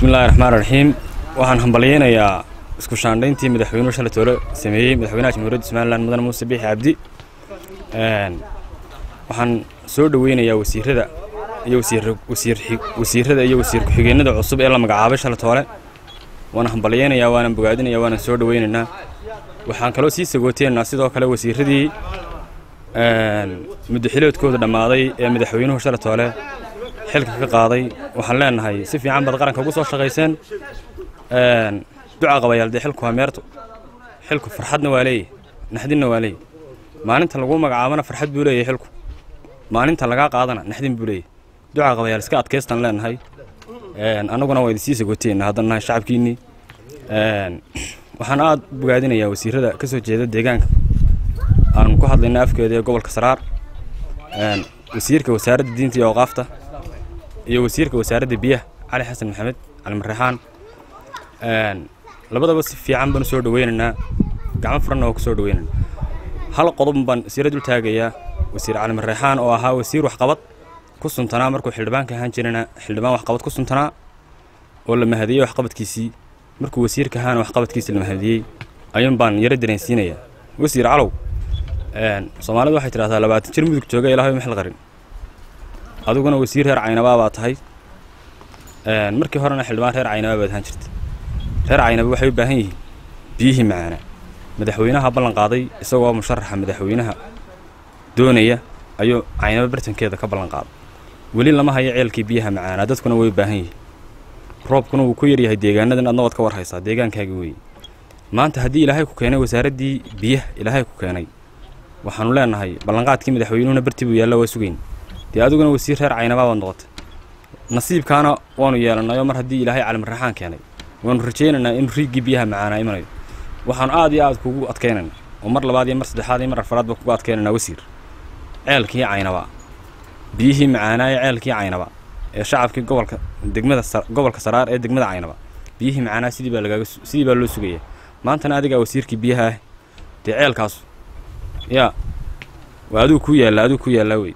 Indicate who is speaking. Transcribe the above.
Speaker 1: bismillahi raxmaan raxiim waxaan hambalyeynayaa isku shaandhayntii madaxweynuhu shalay toole sameeyey madaxweynaha jamhuuriyadda somalilan mudane muuse biixi cabdi. Waxaan soo dhoweynayaa wasiirada iyo wasiirada iyo wasiir ku-xigeenada cusub ee la magacaabay shalay toole waana hambalyeynayaa waana bogaadinayaa waana soo dhoweynaynaa. Waxaan kaloo sii sagooteynaa sidoo kale wasiiradii muddaxiloodkooda dhammaaday ee madaxweynuhu shalay toole xilka ka qaaday waxaan leenahay si fiican baad qaranka ugu soo shaqayseen. Duca qabayaal dee xilku waa meerto xilku farxadna waa leeyahy naxdinna waa leeyahy maalinta lagu magacaabana farxad buu leeyahay xilku. Maalinta lagaa qaadana naxdin buu leeyahy duca qabayaal iska adkaystaan leenahay. Annaguna waa idinsii sagooteena haddana nahay shacabkiinnii waxaan aad bogaadinayaa wasiirada ka soo jeeda deegaanka. Aan ku hadlayna afkeeda ee gobolka saraar. Wasiirka wasaaradda diinta iyo awqaafta iyo wasiirka wasaaradda biyaha cali xasan maxamed cali marreexaan labadaba si fiican baan u soo dhoweynaynaa gacmo furanna waa ku soo dhoweynaynaa hal qodob baan wasiirad u taagayaa wasiir cali marreexaan oo ahaa wasiir waxqabad ku suntanaa markuu xildhibaanka ahaan jirana xildhibaan waxqabad ku suntanaa oo la mahadiyey waxqabadkiisii. Markuu wasiirka ahaana waxqabadkiisii la mahadiyey ayuun baan yaro dareensiinayaa wasiir calow soomaalidu waxay tidhahdaa labaatan jir mudug jooga ilaahay maxil qarin adiguna wasiir reer caynabaa baa tahay. Markii horena xildhibaan reer caynabaa baad ahaan jirtay. Reer caynaba waxay u baahan yihiin biyihii macaana. Madaxweynaha ballan qaaday isagoo musharaxa madaxweynaha doonaya ayuu caynaba bartankeeda ka ballan qaaday. Weli lama hayo ceelkii biyaha macaanaa dadkuna way u baahan yihiin. Roobkuna wuu ku yaryahay deegaanadan adna waad ka war haysaa deegaankaagi weeye. Maanta haddii ilaahay ku keenay wasaaraddii biyaha ilaahay ku keenay waxaanu leenahay ballanqaadkii madaxweynuhuna bartii buu yaalla waa sugayn dee adiguna wasiir reer caynabaa baad noqotay. Nasiibkaana waanu yeelannayoo mar haddii ilaahay calimarraxaan keenay. Waanu rajaynaynaa in riiggii biyaha macaanaa imanayo. Waxaanu aad iyo aad kugu adkaynayna oo mar labaad iyo mar saddexaad iyo mar afaraad ba kugu adkaynaynaa wasiir. Ceelkii caynabaa biyihii macaanaa ee ceelkii caynaba ee shacabkii gobolka degmada gobolka saraar ee degmada caynaba biyihii macaanaa sidii baa lagaaga sidii baa loo sugayaa maantana adigaa wasiirkii biyaha ah. Dee ceelkaasu yaa waa aduu ku yaalla aduu ku yaallaa wey